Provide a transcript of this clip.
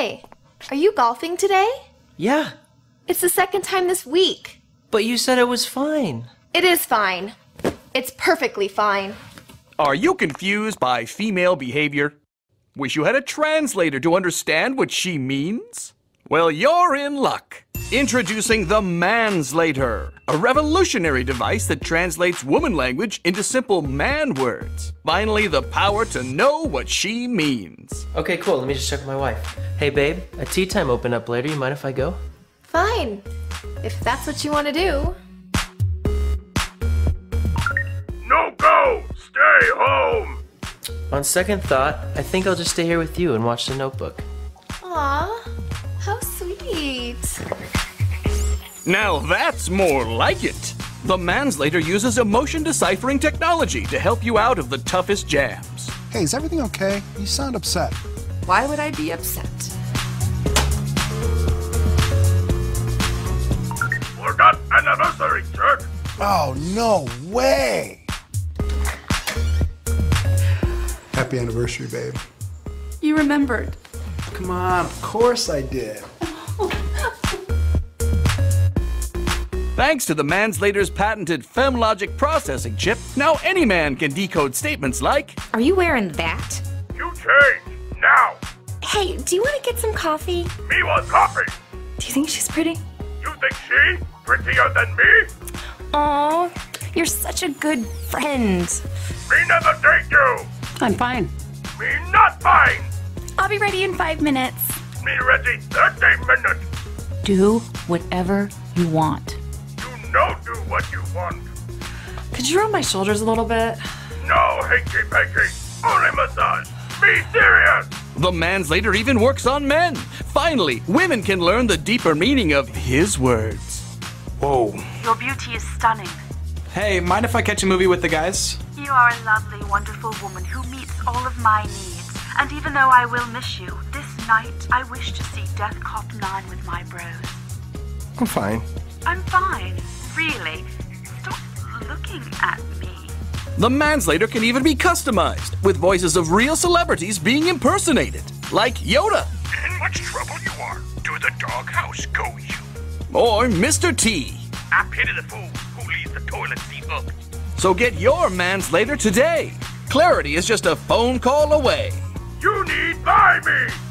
Hey, are you golfing today? Yeah, It's the second time this week. but you said it was fine. It is fine. It's perfectly fine. Are you confused by female behavior? Wish you had a translator to understand what she means? Well, you're in luck. Introducing the Manslater, a revolutionary device that translates woman language into simple man words. Finally, the power to know what she means. Okay, cool. Let me just check with my wife. Hey, babe, a tee time open up later. You mind if I go? Fine. If that's what you want to do. No go! Stay home! On second thought, I think I'll just stay here with you and watch The Notebook. Aw, how sweet. Now that's more like it. The Manslater uses emotion deciphering technology to help you out of the toughest jams. Hey, is everything okay? You sound upset. Why would I be upset? Forgot anniversary, jerk! Oh, no way! Happy anniversary, babe. You remembered. Come on, of course I did. Thanks to the Manslater's patented FemLogic processing chip, now any man can decode statements like, Are you wearing that? You change! Now! Hey, do you want to get some coffee? Me want coffee! Do you think she's pretty? You think she prettier than me? Aw, you're such a good friend. Me never date you! I'm fine. Me not fine! I'll be ready in five minutes. Me ready 30 minutes! Do whatever you want. You do what you want! Could you rub my shoulders a little bit? No hanky panky! Only massage! Be serious! the Manslater even works on men. Finally, women can learn the deeper meaning of his words. Whoa. Your beauty is stunning. Hey, mind if I catch a movie with the guys? You are a lovely, wonderful woman who meets all of my needs. And even though I will miss you, this night I wish to see Death Cop 9 with my bros. I'm fine. I'm fine, really. Stop looking at me. The Manslater can even be customized, with voices of real celebrities being impersonated, like Yoda In much trouble you are. To the doghouse go you. or Mr. T. I pity the fool who leaves the toilet seat up. So get your Manslater today. Clarity is just a phone call away. You need buy me!